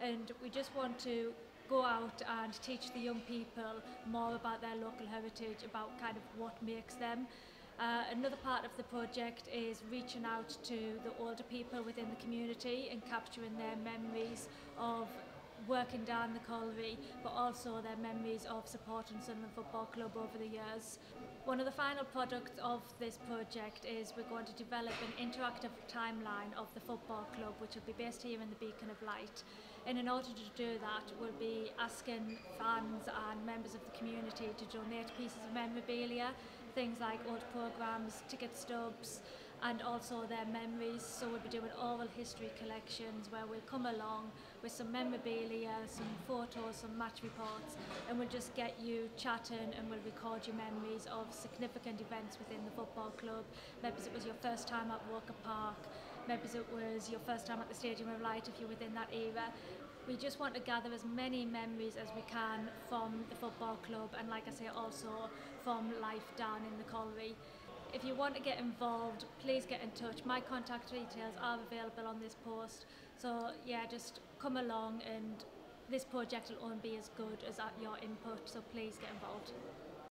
and we just want to go out and teach the young people more about their local heritage, about kind of what makes them. Uh, another part of the project is reaching out to the older people within the community and capturing their memories of working down the colliery but also their memories of supporting Sunderland Football Club over the years. One of the final products of this project is we're going to develop an interactive timeline of the football club which will be based here in the Beacon of Light and in order to do that we'll be asking fans and members of the community to donate pieces of memorabilia things like old programs, ticket stubs, and also their memories. So we'll be doing oral history collections where we'll come along with some memorabilia, some photos, some match reports, and we'll just get you chatting and we'll record your memories of significant events within the football club. Maybe it was your first time at Walker Park, maybe it was your first time at the Stadium of Light if you're within that era. we just want to gather as many memories as we can from the football club and like I say also from life down in the colliery. If you want to get involved, please get in touch. My contact details are available on this post. So yeah, just come along and this project will only be as good as your input, so please get involved.